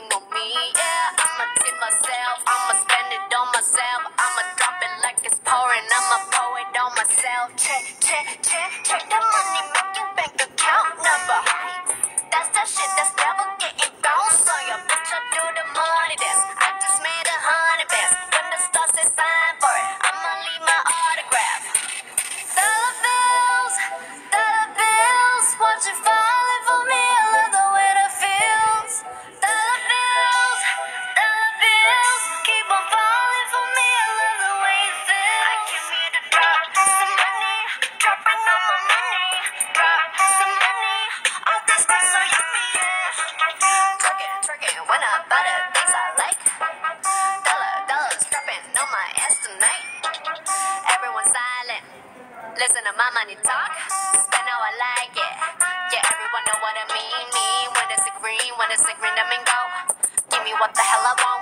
on me. Yeah, I'ma tip myself, I'ma spend it on myself. I'ma drop it like it's pouring, I'ma pour it on myself. Check, check. Listen to my money talk, spend how I like it. Yeah, everyone know what I mean. Me, when it's a green, when it's a green, I mean go. Give me what the hell I want.